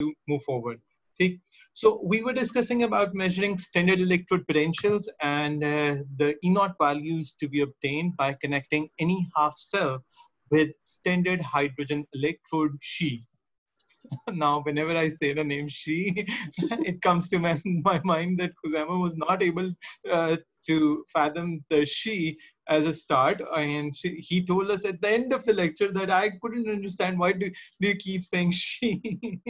to move forward. See, so we were discussing about measuring standard electrode potentials and uh, the E naught values to be obtained by connecting any half cell with standard hydrogen electrode She. now, whenever I say the name She, it comes to my, my mind that Kusama was not able uh, to fathom the She as a start and she, he told us at the end of the lecture that i couldn't understand why do, do you keep saying she?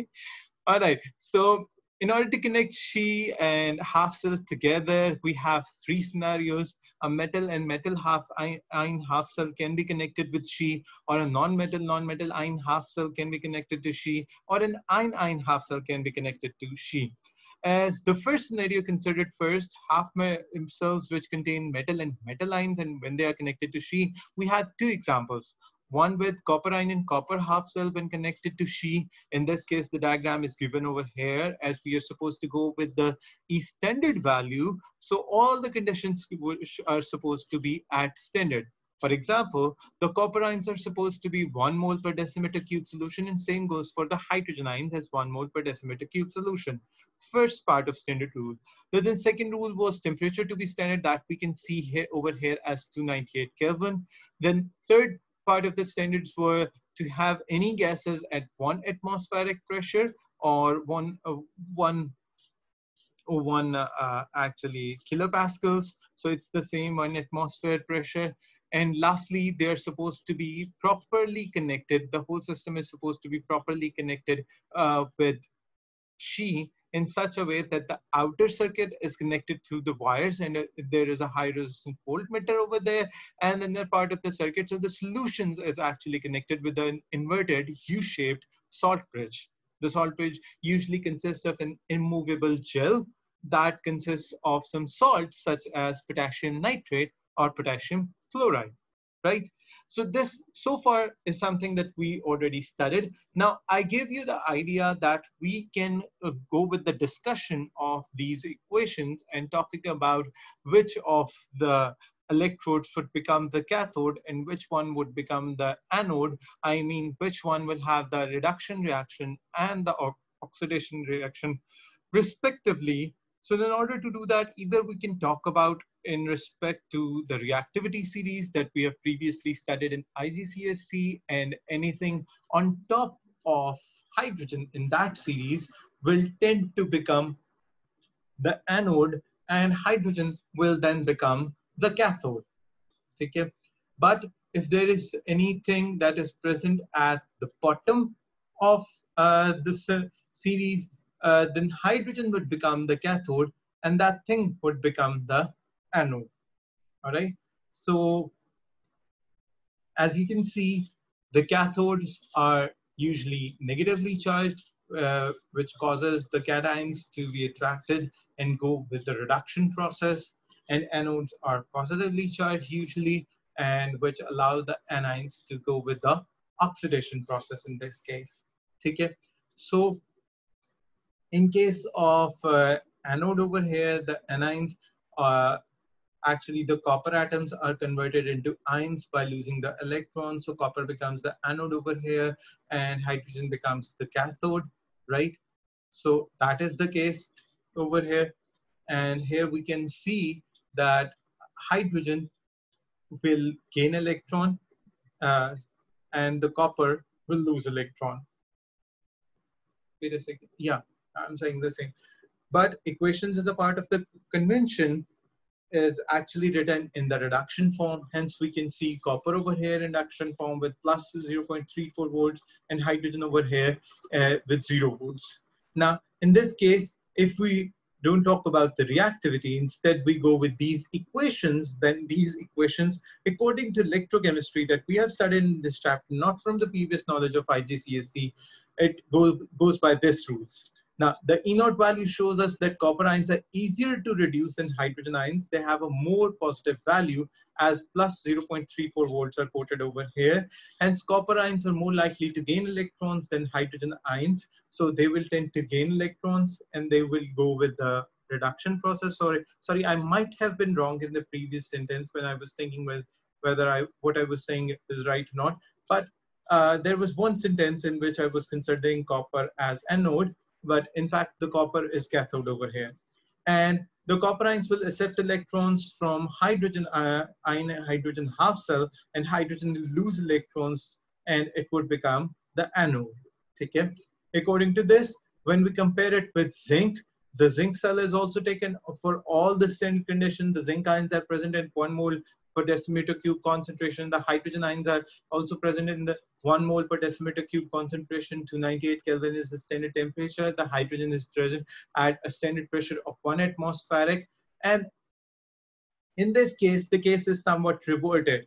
All right so in order to connect she and half cell together we have three scenarios. A metal and metal half ion half cell can be connected with she or a non-metal non-metal ion half cell can be connected to she or an ion ion half cell can be connected to she as the first scenario considered first, half cells which contain metal and metal ions, and when they are connected to She, we had two examples. One with copper ion and copper half cell when connected to She. In this case, the diagram is given over here as we are supposed to go with the E standard value. So all the conditions are supposed to be at standard. For example, the copper ions are supposed to be one mole per decimeter cube solution and same goes for the hydrogen ions as one mole per decimeter cube solution. First part of standard rule. The then second rule was temperature to be standard that we can see here over here as 298 Kelvin. Then third part of the standards were to have any gases at one atmospheric pressure or one, uh, one or one uh, actually kilopascals. So it's the same one atmosphere pressure. And lastly, they're supposed to be properly connected. The whole system is supposed to be properly connected uh, with She in such a way that the outer circuit is connected through the wires and uh, there is a high resistance voltmeter over there and then they're part of the circuit. So the solutions is actually connected with an inverted U-shaped salt bridge. The salt bridge usually consists of an immovable gel that consists of some salts such as potassium nitrate or potassium fluoride, right? So this so far is something that we already studied. Now I give you the idea that we can uh, go with the discussion of these equations and talking about which of the electrodes would become the cathode and which one would become the anode. I mean, which one will have the reduction reaction and the oxidation reaction respectively. So in order to do that, either we can talk about in respect to the reactivity series that we have previously studied in IGCSE and anything on top of hydrogen in that series will tend to become the anode and hydrogen will then become the cathode. Okay? But if there is anything that is present at the bottom of uh, this uh, series, uh, then hydrogen would become the cathode and that thing would become the anode. All right. So as you can see, the cathodes are usually negatively charged, uh, which causes the cations to be attracted and go with the reduction process. And anodes are positively charged usually, and which allow the anions to go with the oxidation process in this case. Okay. So in case of uh, anode over here, the anions uh, actually the copper atoms are converted into ions by losing the electron. So copper becomes the anode over here and hydrogen becomes the cathode, right? So that is the case over here. And here we can see that hydrogen will gain electron uh, and the copper will lose electron. Wait a second. Yeah, I'm saying the same. But equations is a part of the convention is actually written in the reduction form. Hence, we can see copper over here in reduction form with plus 0.34 volts and hydrogen over here uh, with zero volts. Now, in this case, if we don't talk about the reactivity, instead we go with these equations, then these equations, according to electrochemistry that we have studied in this chapter, not from the previous knowledge of IGCSE, it goes, goes by this rules. Now, the E naught value shows us that copper ions are easier to reduce than hydrogen ions. They have a more positive value as plus 0.34 volts are quoted over here. Hence, copper ions are more likely to gain electrons than hydrogen ions. So they will tend to gain electrons and they will go with the reduction process. Sorry, sorry, I might have been wrong in the previous sentence when I was thinking whether I what I was saying is right or not. But uh, there was one sentence in which I was considering copper as anode, but in fact, the copper is cathode over here. And the copper ions will accept electrons from hydrogen uh, ion hydrogen half cell and hydrogen will lose electrons and it would become the anode. Okay? According to this, when we compare it with zinc, the zinc cell is also taken for all the standard condition. The zinc ions are present in one mole per decimeter cube concentration. The hydrogen ions are also present in the one mole per decimeter cube concentration to 98 Kelvin is the standard temperature. The hydrogen is present at a standard pressure of one atmospheric. And in this case, the case is somewhat reverted.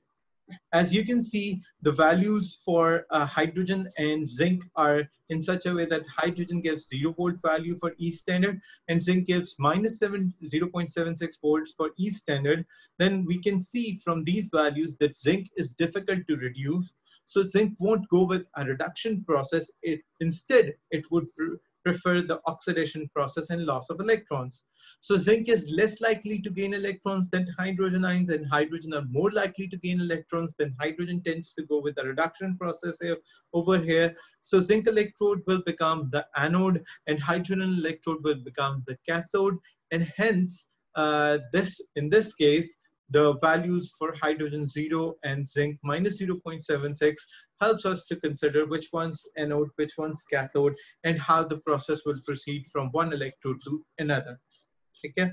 As you can see, the values for uh, hydrogen and zinc are in such a way that hydrogen gives zero volt value for E standard and zinc gives minus 7, 0.76 volts for E standard. Then we can see from these values that zinc is difficult to reduce. So zinc won't go with a reduction process. It Instead, it would prefer the oxidation process and loss of electrons. So zinc is less likely to gain electrons than hydrogen ions and hydrogen are more likely to gain electrons than hydrogen tends to go with the reduction process here, over here. So zinc electrode will become the anode and hydrogen electrode will become the cathode and hence uh, this in this case the values for hydrogen 0 and zinc minus 0.76 helps us to consider which one's anode, which one's cathode, and how the process will proceed from one electrode to another. Okay.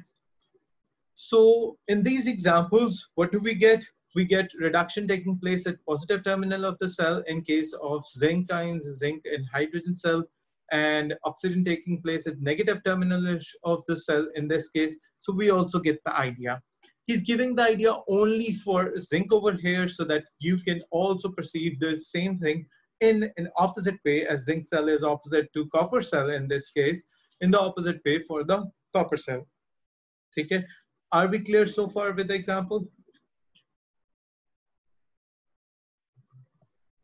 So in these examples, what do we get? We get reduction taking place at positive terminal of the cell in case of zinc ions, zinc and hydrogen cell, and oxygen taking place at negative terminal of the cell in this case. So we also get the idea he's giving the idea only for zinc over here so that you can also perceive the same thing in an opposite way as zinc cell is opposite to copper cell in this case, in the opposite way for the copper cell. Okay, are we clear so far with the example?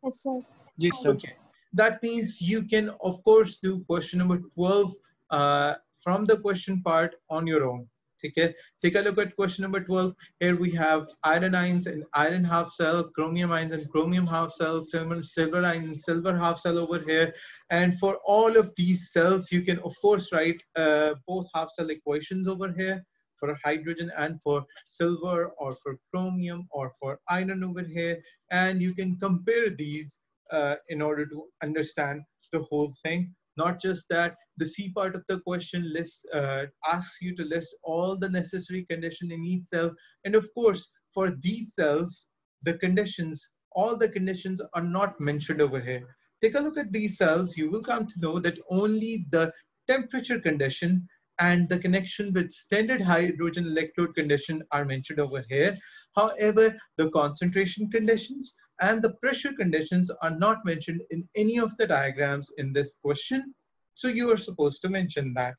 Yes, sir. Yes, sir. Okay. That means you can, of course, do question number 12 uh, from the question part on your own. Okay, take a look at question number 12. Here we have iron ions and iron half cell, chromium ions and chromium half cell, silver, silver ions and silver half cell over here. And for all of these cells, you can of course write uh, both half cell equations over here for hydrogen and for silver or for chromium or for iron over here. And you can compare these uh, in order to understand the whole thing. Not just that, the C part of the question lists, uh, asks you to list all the necessary condition in each cell. And of course, for these cells, the conditions, all the conditions are not mentioned over here. Take a look at these cells, you will come to know that only the temperature condition and the connection with standard hydrogen electrode condition are mentioned over here. However, the concentration conditions and the pressure conditions are not mentioned in any of the diagrams in this question. So you are supposed to mention that.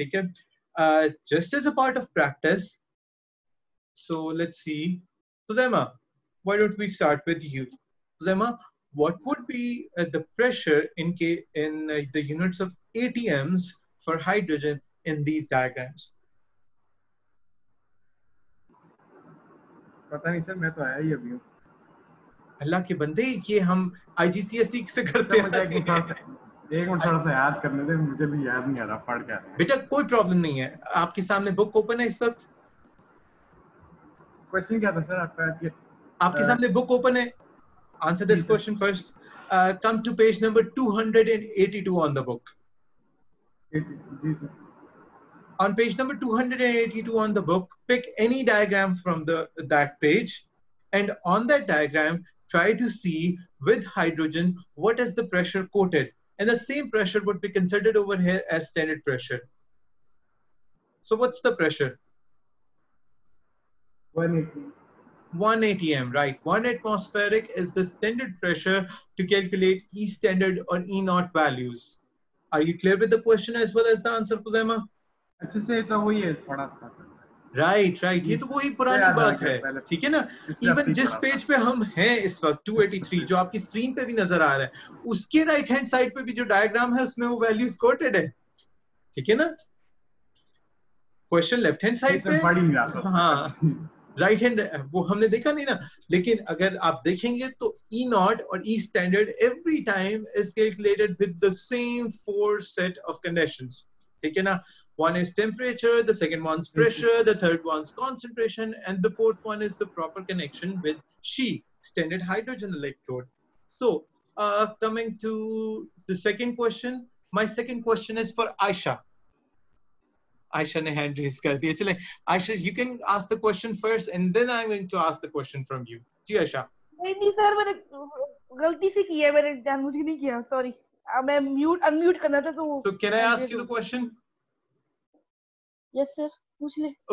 Okay? Uh, just as a part of practice. So let's see. Zema, why don't we start with you? Zema, what would be uh, the pressure in, K in uh, the units of ATMs for hydrogen in these diagrams? पता नहीं sir मैं तो आया ही अभी हूँ अल्लाह के बंदे ये हम आईजीसीएसई से करते हैं एक मिनट थोड़ा सा याद करने दे मुझे भी याद नहीं आ रहा पढ़ क्या बेटा कोई प्रॉब्लम नहीं है। आपके सामने बुक ओपन है इस वक्त? क्वेश्चन क्या था सर आपका कि आपके सामने बुक ओपन है? Answer this question first come to page number 282 on the book ji sir on page number 282 on the book pick any diagram from the that page and on that diagram try to see with hydrogen what is the pressure quoted and the same pressure would be considered over here as standard pressure. So what's the pressure? 180. 1 atm, right? 1 atmospheric is the standard pressure to calculate E standard or E naught values. Are you clear with the question as well as the answer, Kuzaima? अच्छे से तो वही है पढ़ा था right right ये तो वही पुरानी बात है। ठीक है ना? इवन जिस पेज पे हम हैं इस वक्त 283 जो आपकी स्क्रीन पे भी नज़र आ रहा है उसके राइट हैंड साइड पे भी जो डायग्राम है उसमें वो वैल्यूज़ कोटेड है। ठीक है ना? क्वेश्चन लेफ़्ट हैंड साइड पे? हाँ राइट हैंड वो हमने देखा नहीं ना। लेकिन अगर आप देखेंगे तो ई नॉट और E standard every time is calculated with the same four set of conditions ठीक है ना? one is temperature the second one's pressure the third one's concentration and the fourth one is the proper connection with she standard hydrogen electrode so uh, coming to the second question my second question is for aisha Aisha ne hand raise kar diya. Chale, Aisha, you can ask the question first and then I'm going to ask the question from you. Ji Aisha. नहीं नहीं sir मैंने गलती से किया है मैंने जानबूझ के नहीं किया सॉरी मैं म्यूट अनम्यूट करना था तो So can I ask you the question? yes sir.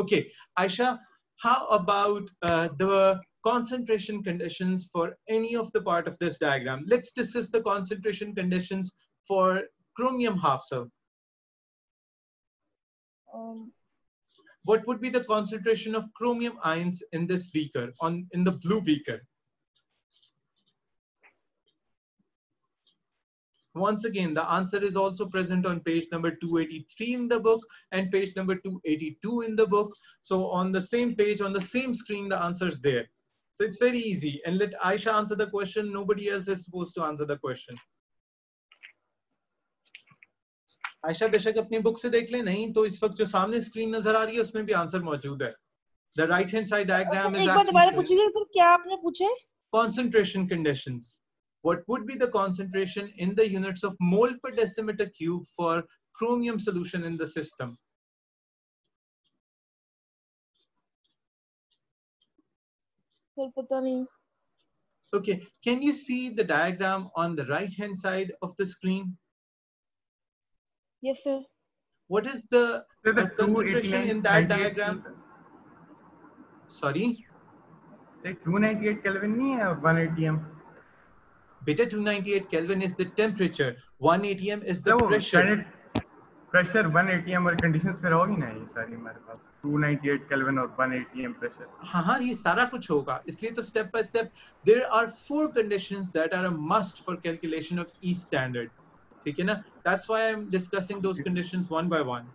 Okay. Aisha how about uh, the concentration conditions for any of the part of this diagram? Let's discuss the concentration conditions for chromium half cell. Um, what would be the concentration of chromium ions in this beaker on in the blue beaker? Once again, the answer is also present on page number 283 in the book and page number 282 in the book. So on the same page, on the same screen, the answer is there. So it's very easy. And let Aisha answer the question. Nobody else is supposed to answer the question. Ayesha बेशक अपनी book से देख ले नहीं तो इस वक्त जो सामने स्क्रीन नजर आ रही है उसमें भी आंसर मौजूद है the right hand side diagram एक बार दोबारा इज पूछिए सर क्या आपने पूछे concentration conditions. what would be the concentration in the units of mole per decimeter cube for chromium solution in the system. Okay, can you see the diagram on the right hand side of the screen? Yes, sir. What is the, so the uh, concentration in that diagram? Sorry? Say 298 Kelvin, 180 M. beta 298 Kelvin is the temperature, 1 atm is the So pressure. pressure 1 atm और conditions पे रहोगी ना ये सारी हमारे पास? 298 Kelvin और 1 atm pressure. हाँ हाँ ये सारा कुछ होगा। इसलिए तो step by step there are four conditions that are a must for calculation of E standard ठीक है ना? That's why I am discussing those conditions one by one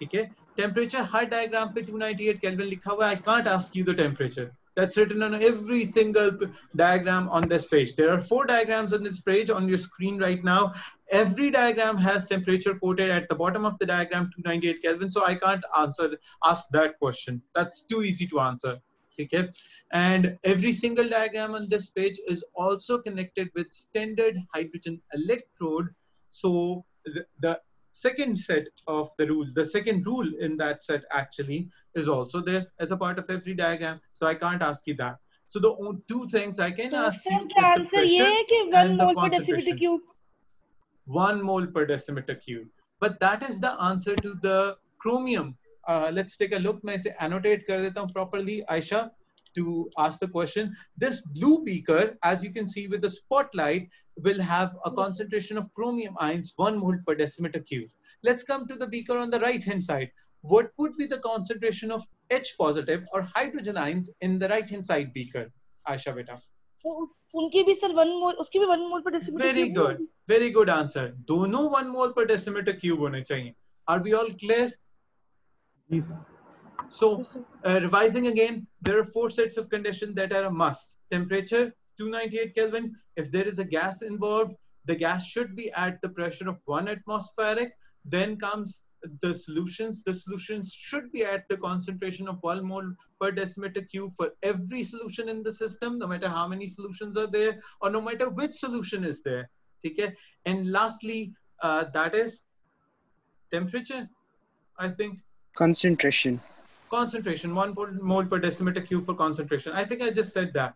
ठीक है? टेम्परेचर हर डायग्राम पे 298 केल्विन लिखा हुआ है। I can't ask you the temperature that's written on every single diagram on this page. There are four diagrams on this page on your screen right now. Every diagram has temperature quoted at the bottom of the diagram 298 kelvin so i can't answer ask that question. That's too easy to answer okay? And every single diagram on this page is also connected with standard hydrogen electrode so the, the second set of the rule the second rule in that set actually is also there as a part of every diagram so i can't ask you that so the on- two things i can तो ask you sir is का the answer ये pressure है कि 1 and the मोल पर decimetre concentration. Cube one mole per decimeter cube. But that is the answer to the chromium. Uh, let's take a look. मैं इसे annotate कर देता हूँ properly, Aisha, to ask the question. This blue beaker, as you can see with the spotlight, will have a concentration of chromium ions, one mole per decimeter cube. Let's come to the beaker on the right hand side. What would be the concentration of H positive or hydrogen ions in the right hand side beaker? Aisha beta. तो उस- उनकी भी sir 1 मोल उसकी भी 1 मोल पर decimetre Very good. Very good answer. दोनों one mole per decimeter cube होने चाहिए. Are we all clear? Ji sir. so, uh, revising again, there are four sets of conditions that are a must. Temperature, 298 Kelvin. If there is a gas involved, the gas should be at the pressure of one atmospheric. Then comes the solutions. The solutions should be at the concentration of one mole per decimeter cube for every solution in the system, no matter how many solutions are there or no matter which solution is there. Okay? And lastly, uh, that is temperature, I think concentration concentration one mole per decimeter cube for concentration. I think i just said that.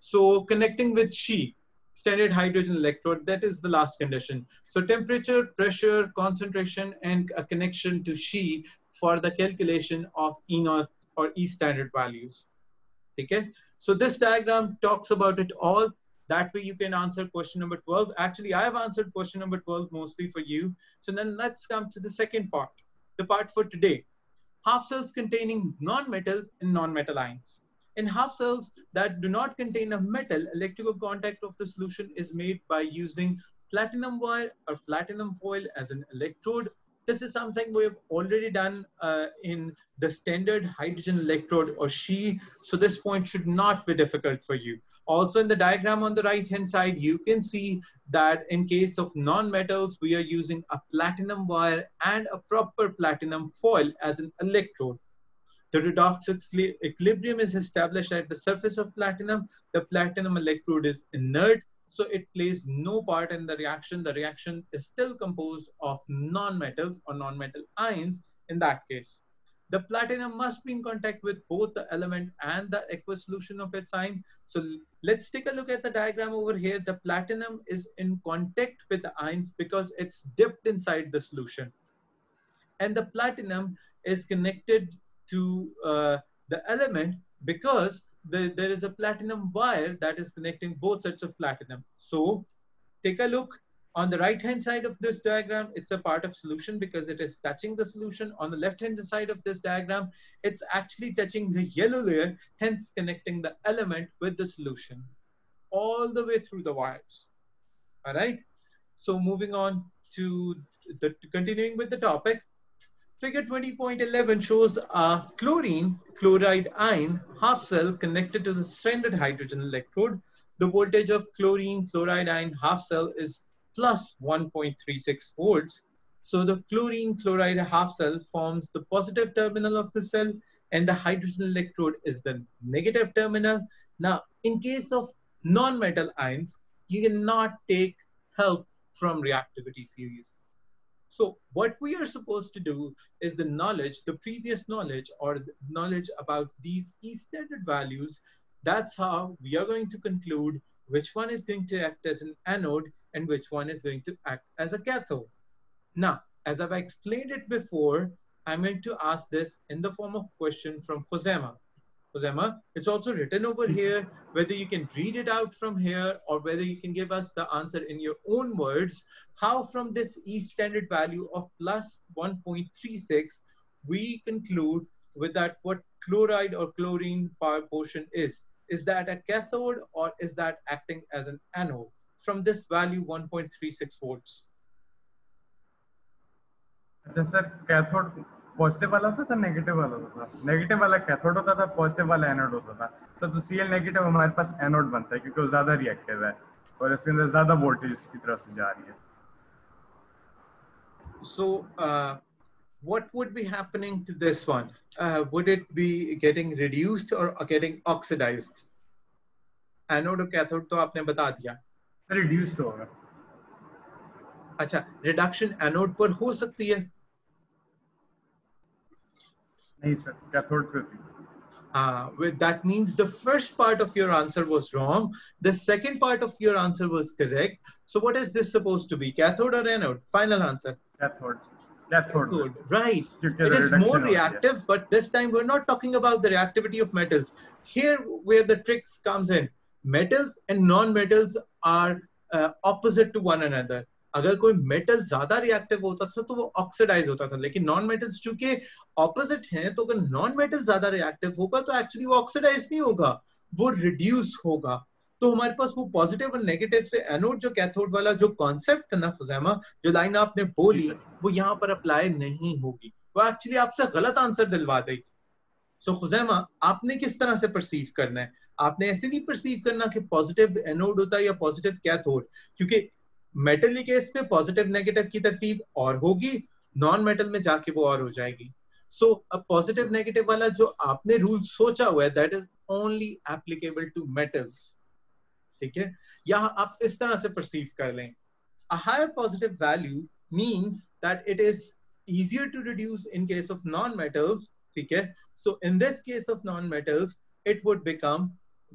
So connecting with she standard hydrogen electrode that is the last condition. So temperature pressure concentration and a connection to she for the calculation of e naught or e standard values. Okay? So this diagram talks about it all. That way you can answer question number 12 actually i have answered question number 12 mostly for you. So then let's come to the second part the part for today half cells containing non-metal and non-metal ions. In half cells that do not contain a metal, electrical contact of the solution is made by using platinum wire or platinum foil as an electrode This is something we've already done uh, in the standard hydrogen electrode or She. So this point should not be difficult for you. Also in the diagram on the right hand side, you can see that in case of non-metals, we are using a platinum wire and a proper platinum foil as an electrode. The redox equilibrium is established at the surface of platinum. The platinum electrode is inert, so it plays no part in the reaction. The reaction is still composed of non-metals or non-metal ions in that case. The platinum must be in contact with both the element and the aqueous solution of its ion. So let's take a look at the diagram over here. The platinum is in contact with the ions because it's dipped inside the solution. And the platinum is connected to uh, the element because the, there is a platinum wire that is connecting both sets of platinum. So take a look on the right hand side of this diagram, it's a part of solution because it is touching the solution. On the left hand side of this diagram, it's actually touching the yellow layer, hence connecting the element with the solution all the way through the wires. All right. So moving on to the continuing with the topic, figure 20.11 shows a chlorine chloride ion half cell connected to the standard hydrogen electrode. The voltage of chlorine chloride ion half cell is plus 1.36 volts. So the chlorine chloride half cell forms the positive terminal of the cell and the hydrogen electrode is the negative terminal. Now, in case of non-metal ions, you cannot take help from reactivity series. So what we are supposed to do is the knowledge, the previous knowledge or knowledge about these E standard values, that's how we are going to conclude which one is going to act as an anode and which one is going to act as a cathode. Now, as I've explained it before, I'm going to ask this in the form of question from Josema. Josema, it's also written over here, whether you can read it out from here or whether you can give us the answer in your own words, how from this E standard value of plus 1.36, we conclude with that what chloride or chlorine power portion is. Is that a cathode or is that acting as an anode? From this value 1.36 volts. अच्छा sir cathode positive वाला होता था negative वाला होता था negative वाला cathode होता था पॉजिटिव वाला एनोड होता था। तो तो सीएल नेगेटिव हमारे पास एनोड बनता है क्योंकि वो ज़्यादा रिएक्टिव है और इसके अंदर ज़्यादा वोल्टेज इसकी तरफ़ से जा रही है। So uh, what would be happening to this one? Uh, would it be getting reduced or getting oxidized? Anode और कैथोड तो आपने बता दिया। रिड्यूस्ड होगा अच्छा रिडक्शन एनोड पर हो सकती है नहीं सर कैथोड पे थी Uh, that means the first part of your answer was wrong. The second part of your answer was correct. So what is this supposed to be? Cathode or anode? Final answer. Cathode. Cathode. Cathode. Right. It is more reactive, but this time we're not talking about the reactivity of metals. Here where the tricks comes in. Metals and non-metals are opposite to one another अगर कोई metal ज़्यादा reactive होता था तो वो oxidise होता था। लेकिन नॉन मेटल्स चूँकि ऑपोजिट हैं तो अगर नॉन मेटल ज़्यादा रिएक्टिव होगा तो एक्चुअली वो ऑक्सीडाइज नहीं होगा वो रिड्यूस होगा। तो हमारे पास वो पॉजिटिव और नेगेटिव से एनोड जो कैथोड वाला जो कॉन्सेप्ट था ना फुजैमा जो लाइन आपने बोली वो यहाँ पर अप्लाई नहीं होगी। वो एक्चुअली आपसे गलत आंसर दिलवा देगी। सो so, खुजैमा आपने किस तरह से परसीव करना है? आपने ऐसे नहीं परसीव करना कि पॉजिटिव एनोड होता है या पॉजिटिव कैथोड क्योंकि मेटल केस में पॉजिटिव नेगेटिव की तरतीब और होगी नॉन मेटल में जाके वो और हो जाएगी। सो अब पॉजिटिव नेगेटिव वाला जो आपने रूल सोचा हुआ है that is only applicable to metals ठीक है? यहाँ आप इस तरह से परसीव कर लें। A higher positive value means that it is easier to reduce in case of non-metals okay so, in this case of non-metals, it would become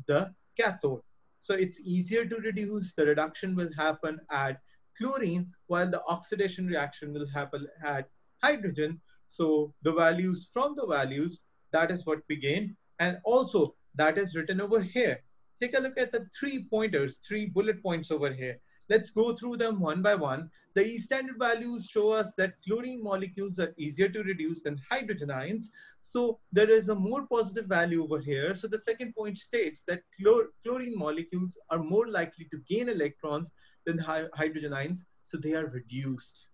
the cathode. So it's easier to reduce. The reduction will happen at chlorine while the oxidation reaction will happen at hydrogen. So the values from the values, that is what we gain. And also that is written over here. Take a look at the three pointers, three bullet points over here. Let's go through them one by one. The E standard values show us that chlorine molecules are easier to reduce than hydrogen ions. So there is a more positive value over here. So the second point states that chlor chlorine molecules are more likely to gain electrons than hydrogen ions. So they are reduced.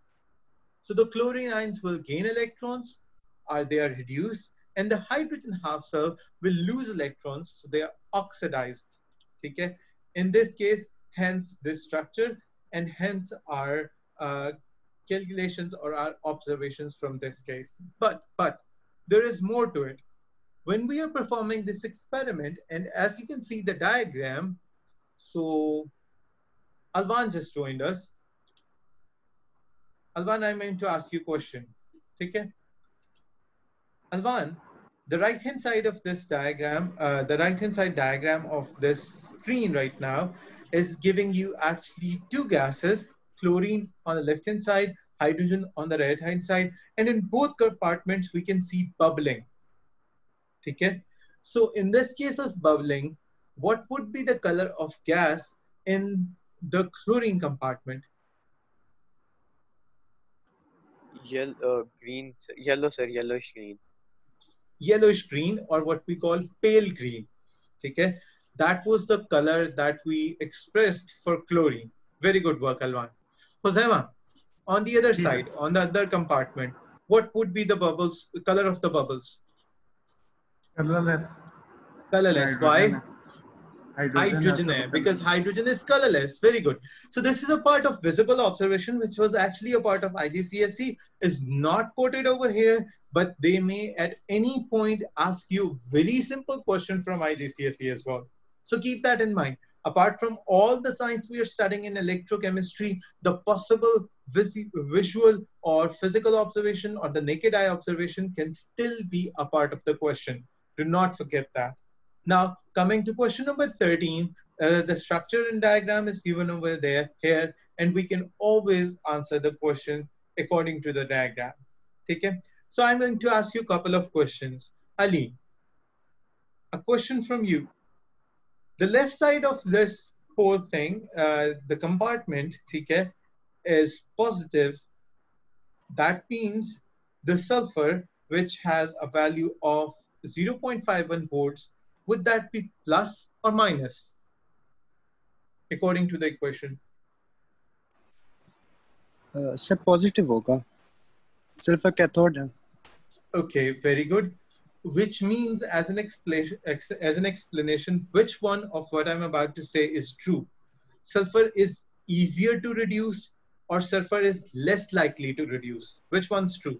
So the chlorine ions will gain electrons, or they are reduced, and the hydrogen half cell will lose electrons, so they are oxidized. Okay? In this case, hence this structure, and hence our uh, calculations or our observations from this case. But, but there is more to it. When we are performing this experiment, and as you can see the diagram, so Alvan just joined us. Alvan, I'm going to ask you a question. Okay? Alvan, the right hand side of this diagram, uh, the right hand side diagram of this screen right now is giving you actually two gases, chlorine on the left hand side, hydrogen on the right hand side. And in both compartments, we can see bubbling. Okay? So in this case of bubbling, what would be the color of gas in the chlorine compartment? Yellow, uh, green, yellow, sir, yellowish green. Yellowish green or what we call pale green. Okay? That was the color that we expressed for chlorine. Very good work, Alvan. Josema, on the other side, on the other compartment, what would be the bubbles, the color of the bubbles? Colorless. Colorless. Why? Hydrogen, hydrogen eh, air because hydrogen is colorless very good so this is a part of visible observation which was actually a part of igcse is not quoted over here but they may at any point ask you very simple question from igcse as well so keep that in mind apart from all the science we are studying in electrochemistry the possible vis visual or physical observation or the naked eye observation can still be a part of the question do not forget that now, coming to question number 13, uh, the structure and diagram is given over there, here, and we can always answer the question according to the diagram. Okay? So I'm going to ask you a couple of questions. Ali, a question from you. The left side of this whole thing, uh, the compartment, okay, is positive. That means the sulfur, which has a value of 0.51 volts, would that be plus or minus according to the equation Uh, sir positive होगा sulphur cathode है okay very good which means as an explanation as an explanation which one of what i'm about to say is true sulfur is easier to reduce or sulfur is less likely to reduce which one's true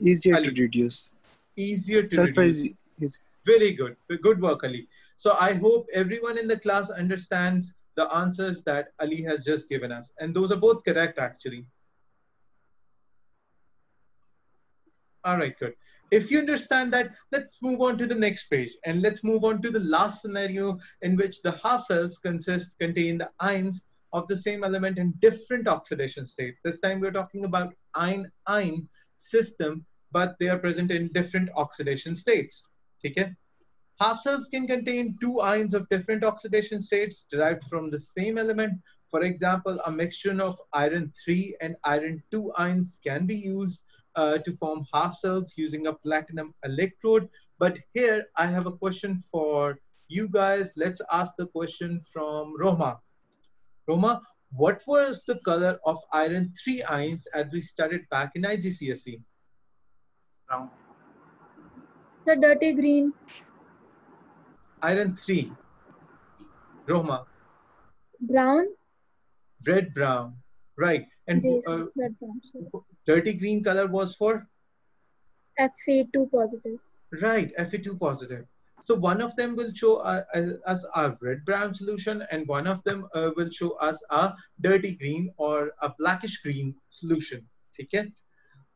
easier Ali. to reduce easier to sulfur reduce is, is Very good. Good work, Ali. So I hope everyone in the class understands the answers that Ali has just given us. And those are both correct, actually. All right, good. If you understand that, let's move on to the next page. And let's move on to the last scenario in which the half cells consist, contain the ions of the same element in different oxidation state. This time we're talking about ion-ion system, but they are present in different oxidation states. Okay? Half cells can contain two ions of different oxidation states derived from the same element. For example, a mixture of iron 3 and iron 2 ions can be used uh, to form half cells using a platinum electrode. But here I have a question for you guys. Let's ask the question from Roma. Roma, what was the color of iron 3 ions as we studied back in IGCSE? Brown. So dirty green. Iron 3. Roma, Brown. red brown. Right. And uh, red brown. sorry. dirty green color was for? Fe2 positive. Right, Fe2 positive. So one of them will show uh, us a red brown solution and one of them uh, will show us a dirty green or a blackish green solution. Okay?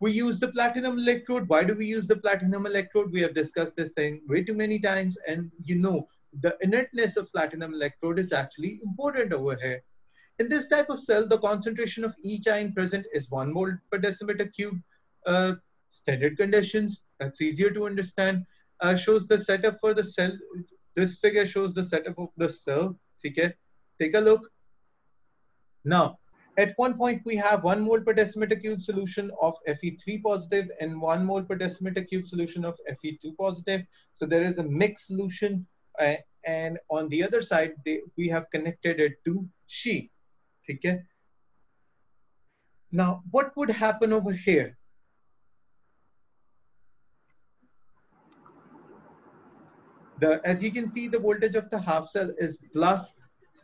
We use the platinum electrode. Why do we use the platinum electrode? We have discussed this thing way too many times and you know the inertness of platinum electrode is actually important over here. In this type of cell, the concentration of each ion present is one mole per decimeter cube. Uh, standard conditions, that's easier to understand. Uh, shows the setup for the cell. This figure shows the setup of the cell. Okay? Take a look. Now, at one point, we have one mole per decimeter cube solution of Fe3 positive and one mole per decimeter cube solution of Fe2 positive. So there is a mixed solution. Uh, and on the other side, they, we have connected it to She. Okay? Now, what would happen over here? The, as you can see, the voltage of the half cell is plus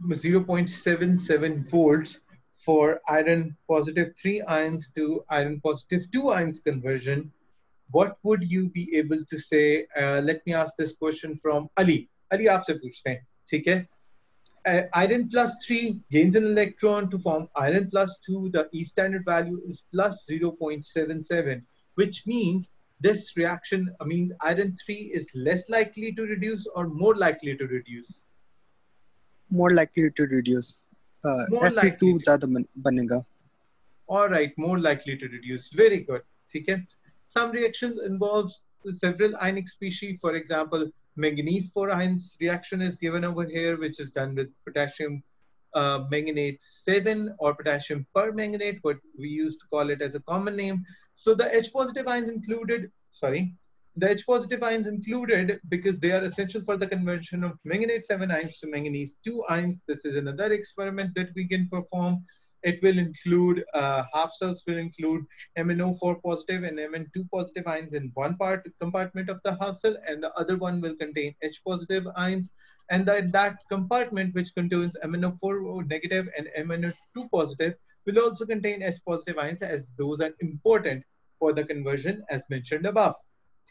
0.77 volts for iron positive 3 ions to iron positive 2 ions conversion. What would you be able to say? Uh, let me ask this question from Ali. Ali, आपसे पूछते हैं, ठीक है? uh, iron plus 3 gains an electron to form iron plus 2. The E standard value is plus 0.77, which means this reaction I means iron 3 is less likely to reduce or more likely to reduce? More likely to reduce. Uh, more likely. To. All right, more likely to reduce. Very good. Okay. Some reactions involves several ionic species. For example, manganese 4 ions reaction is given over here, which is done with potassium uh, manganate 7 or potassium permanganate, what we used to call it as a common name. So the H positive ions included, sorry, the H positive ions included because they are essential for the conversion of manganate 7 ions to manganese 2 ions. This is another experiment that we can perform. It will include, uh, half cells will include MnO4 positive and Mn2 positive ions in one part compartment of the half cell and the other one will contain H positive ions. And that, that compartment which contains MnO4 negative and MnO2 positive will also contain H positive ions as those are important for the conversion as mentioned above.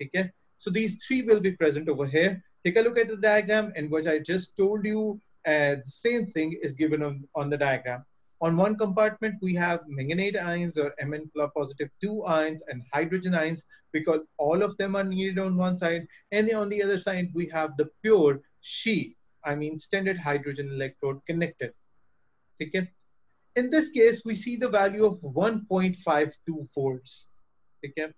Okay? So these three will be present over here. Take a look at the diagram and what I just told you, uh, the same thing is given on, on the diagram. On one compartment, we have manganate ions or Mn plus positive 2 ions and hydrogen ions because all of them are needed on one side. And on the other side, we have the pure sheet, I mean standard hydrogen electrode connected. Okay? In this case, we see the value of 1.52 volts okay,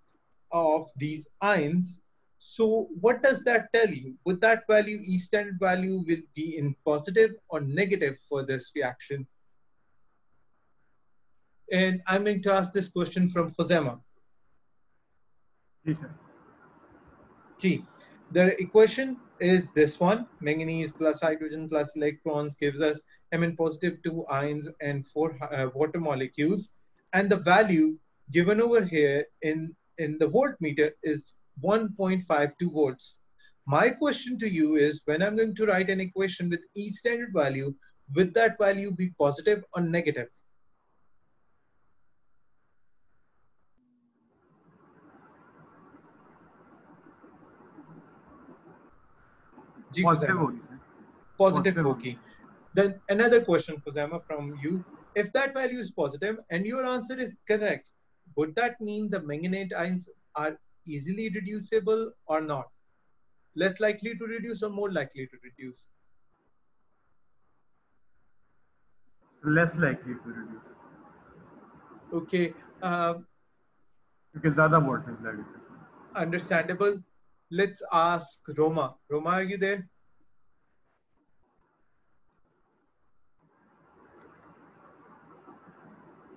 of these ions. So what does that tell you? Would that value, E standard value will be in positive or negative for this reaction? And I'm going to ask this question from Fazema. Yes, sir. G. The equation is this one. Manganese plus hydrogen plus electrons gives us Mn positive 2 ions and 4 uh, water molecules. And the value given over here in, in the voltmeter is 1.52 volts. My question to you is when I'm going to write an equation with each standard value, will that value be positive or negative? G. Positive Fazema. होगी sir positive Positive. okay then another question Fuzema from you if that value is positive and your answer is correct would that mean the manganate ions are easily reducible or not less likely to reduce or more likely to reduce less likely to reduce okay uh, क्योंकि ज्यादा voltage लगेगा understandable let's ask Roma Roma are you there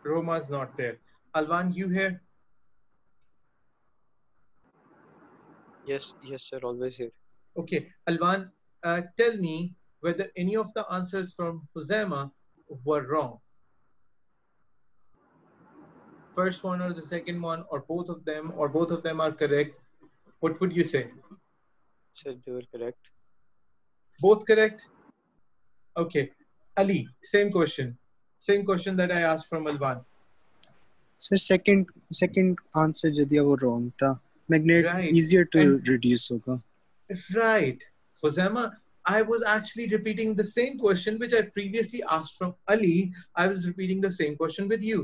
Roma's not there Alvan you here Yes, yes, sir. Always here. Okay, Alvan, uh, tell me whether any of the answers from Huzema were wrong. First one or the second one, or both of them, or both of them are correct. What would you say? Sir, they were correct. Both correct? Okay. Ali, same question. Same question that I asked from Alvan. Sir second second answer जो दिया वो wrong था magnet Right. Easier to And- reduce होगा Right. Huzema, I was actually repeating the same question which I previously asked from Ali. I was repeating the same question with you.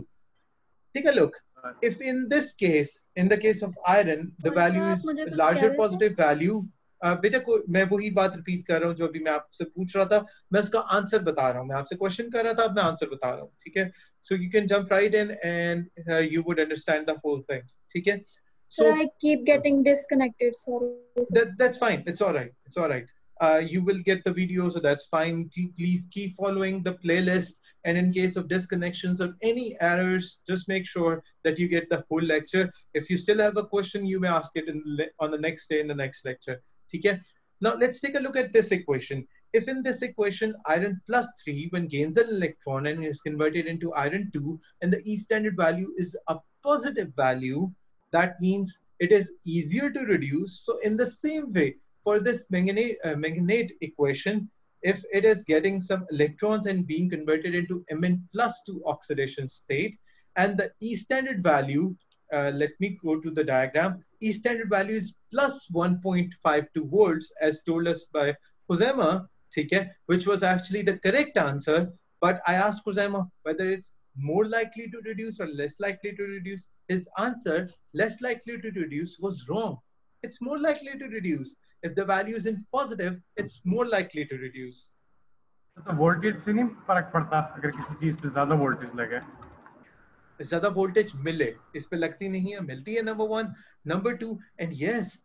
Take a look. If in this case, in the case of iron, the value is larger positive value. Uh, बेटा को मैं वही बात repeat कर रहा हूँ जो अभी मैं आपसे पूछ रहा था मैं उसका आंसर बता रहा हूँ मैं आपसे क्वेश्चन कर रहा था अब मैं आंसर बता रहा हूँ ठीक है so you can jump right in and you would understand the whole thing ठीक है Sir, I keep getting disconnected. Sorry. sir. that that's fine it's all uh, you will get the video so that's fine. Please keep following the playlist and in case of disconnections or any errors just make sure that you get the whole lecture. If you still have a question you may ask it in, on the next day in the next lecture. okay now let's take a look at this equation. If in this equation iron plus 3 when gains an electron and is converted into iron 2 and the E standard value is a positive value, that means it is easier to reduce. So in the same way, for this manganate, uh, equation, if it is getting some electrons and being converted into Mn plus 2 oxidation state, and the E standard value, uh, let me go to the diagram, E standard value is plus 1.52 volts as told us by Kusema, which was actually the correct answer. But I asked Kusema whether it's more likely to reduce or less likely to reduce. His answer, less likely to reduce, was wrong. It's more likely to reduce. If the value is in positive, it's more likely to reduce. तो voltage से नहीं फर्क पड़ता अगर किसी चीज पे ज्यादा वोल्टेज लगे ज्यादा वोल्टेज मिले इस पे लगती नहीं है मिलती है number one number two and yes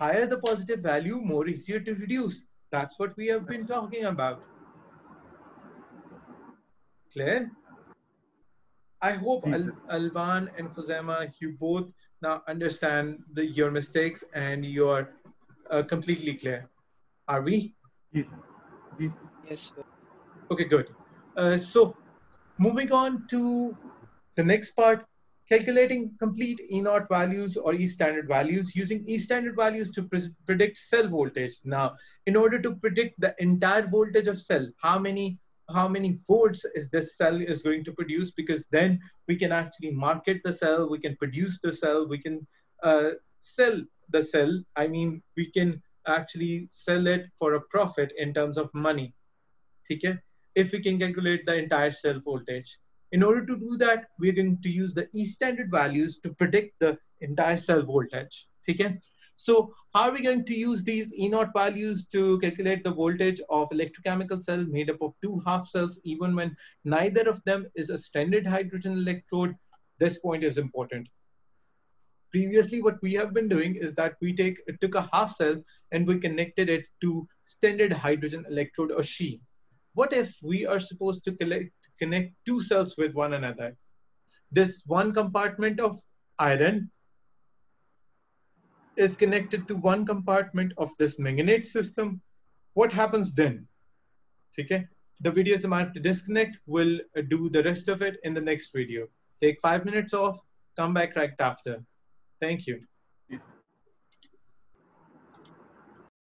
higher the positive value more easier to reduce that's what we have been talking about clear i hope Al alvan and Khuzaima, you both now understand the, your mistakes and you're uh, completely clear. Are we? Yes. Yes. yes okay, good. Uh, so, moving on to the next part, calculating complete E naught values or E standard values using E standard values to pre predict cell voltage. Now, in order to predict the entire voltage of cell, how many how many volts is this cell is going to produce? Because then we can actually market the cell, we can produce the cell, we can uh, sell the cell. I mean, we can actually sell it for a profit in terms of money. Okay? If we can calculate the entire cell voltage. In order to do that, we're going to use the E standard values to predict the entire cell voltage. Okay? So how are we going to use these E naught values to calculate the voltage of electrochemical cell made up of two half cells, even when neither of them is a standard hydrogen electrode? This point is important previously what we have been doing is that we take took a half cell and we connected it to standard hydrogen electrode or SHE what if we are supposed to collect, connect two cells with one another? This one compartment of iron is connected to one compartment of this manganate system. What happens then? Okay the video is about to disconnect. We'll uh, do the rest of it in the next video. Take five minutes off come back right after Thank you.